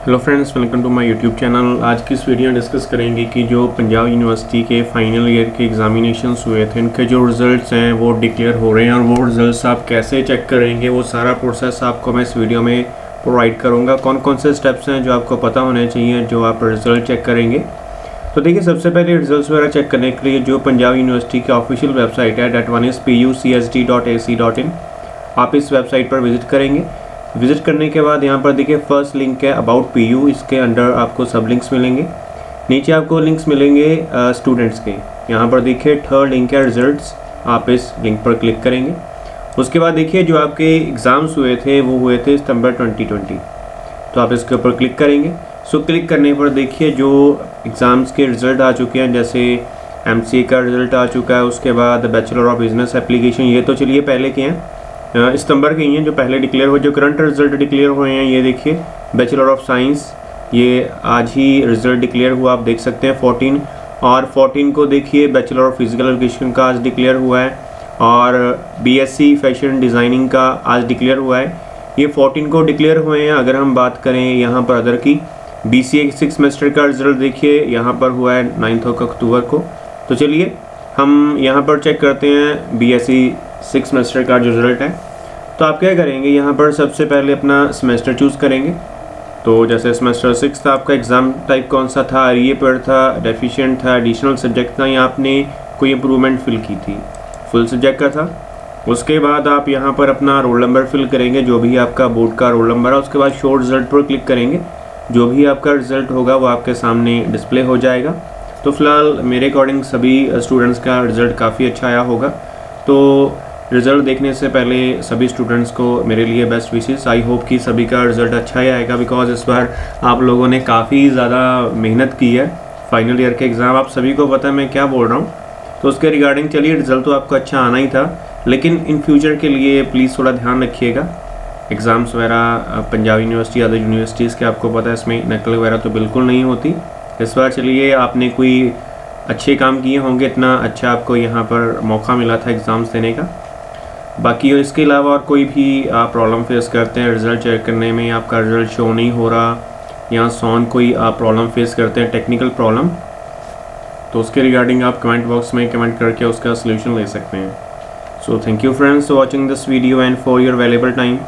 Hello friends welcome to my YouTube channel आज की इस वीडियो में डिस्कस करेंगे कि जो पंजाब यूनिवर्सिटी के फाइनल ईयर के एग्जामिनेशंस हुए थे, उनके जो रिज़ल्ट्स हैं, वो डिक्लेयर हो रहे हैं और वो रिज़ल्ट्स आप कैसे चेक करेंगे, वो सारा प्रोसेस आपको मैं इस वीडियो में प्रोवाइड करूँगा। कौन कौन से स्टेप्स हैं जो आपको पता होने चाहिए, जो आप रिज़ल्ट चेक करेंगे? तो देखिए, सबसे पहले रिज़ल्ट वगैरह चेक करने के लिए जो पंजाब यूनिवर्सिटी की ऑफिशियल वेबसाइट है डेट वन इज़ पी आप इस वेबसाइट पर विज़िट करेंगे। विज़िट करने के बाद यहाँ पर देखिए फ़र्स्ट लिंक है अबाउट पी यू इसके अंडर आपको सब लिंक्स मिलेंगे। नीचे आपको लिंक्स मिलेंगे स्टूडेंट्स के। यहाँ पर देखिए थर्ड लिंक है रिजल्ट्स आप इस लिंक पर क्लिक करेंगे। उसके बाद देखिए जो आपके एग्ज़ाम्स हुए थे वो हुए थे सितंबर 2020 तो आप इसके ऊपर क्लिक करेंगे। सो so, क्लिक करने पर देखिए जो एग्ज़ाम्स के रिज़ल्ट आ चुके हैं जैसे एम का रिज़ल्ट आ चुका है उसके बाद बैचलर ऑफ़ बिज़नेस एप्लीकेशन ये तो चलिए पहले के हैं। सितंबर के ही हैं जो पहले डिक्लेयर हुए, जो करंट रिज़ल्ट डिक्लेयर हुए हैं, ये देखिए बैचलर ऑफ़ साइंस ये आज ही रिज़ल्ट डिक्लेयर हुआ, आप देख सकते हैं फोर्टीन और फोर्टीन को देखिए बैचलर ऑफ़ फ़िज़िकल एजुकेशन का आज डिक्लेयर हुआ है, और बीएससी फ़ैशन डिज़ाइनिंग का आज डिक्लेयर हुआ है। ये फोर्टीन को डिक्लेयर हुए हैं, अगर हम बात करें यहाँ पर अदर की B C A six semester का रिज़ल्ट देखिए, यहाँ पर हुआ है नाइन्थ अक्टूबर को। तो चलिए, हम यहाँ पर चेक करते हैं B S C six semester का जो रिज़ल्ट है। तो आप क्या करेंगे? यहाँ पर सबसे पहले अपना सेमेस्टर चूज़ करेंगे। तो जैसे सेमेस्टर सिक्स था, आपका एग्ज़ाम टाइप कौन सा था? री पर था डेफिशिएंट था एडिशनल सब्जेक्ट था, या आपने कोई इम्प्रूवमेंट फिल की थी? फुल सब्जेक्ट का था। उसके बाद आप यहाँ पर अपना रोल नंबर फिल करेंगे, जो भी आपका बोर्ड का रोल नंबर है। उसके बाद शोर्ट रिज़ल्ट पर क्लिक करेंगे। जो भी आपका रिज़ल्ट होगा, वो आपके सामने डिस्प्ले हो जाएगा। तो फ़िलहाल मेरे अकॉर्डिंग सभी स्टूडेंट्स का रिज़ल्ट काफ़ी अच्छा आया होगा। तो रिज़ल्ट देखने से पहले सभी स्टूडेंट्स को मेरे लिए बेस्ट विशेष आई होप कि सभी का रिज़ल्ट अच्छा ही आएगा बिकॉज़ इस बार आप लोगों ने काफ़ी ज़्यादा मेहनत की है. फाइनल ईयर के एग्ज़ाम आप सभी को पता है मैं क्या बोल रहा हूँ. तो उसके रिगार्डिंग चलिए रिज़ल्ट तो आपको अच्छा आना ही था. लेकिन इन फ्यूचर के लिए प्लीज़ थोड़ा ध्यान रखिएगा. एग्ज़ाम्स वगैरह पंजाब यूनिवर्सिटी अदर यूनिवर्सिटीज़ के आपको पता है, इसमें नकल वगैरह तो बिल्कुल नहीं होती. इस बार चलिए आपने कोई अच्छे काम किए होंगे, इतना अच्छा आपको यहाँ पर मौका मिला था एग्ज़ाम्स देने का. बाकी इसके अलावा और कोई भी आप प्रॉब्लम फेस करते हैं रिज़ल्ट चेक करने में आपका रिज़ल्ट शो नहीं हो रहा, या सॉन कोई आप प्रॉब्लम फेस करते हैं टेक्निकल प्रॉब्लम तो उसके रिगार्डिंग आप कमेंट बॉक्स में कमेंट करके उसका सोल्यूशन ले सकते हैं। So thank you friends watching this video and for your valuable time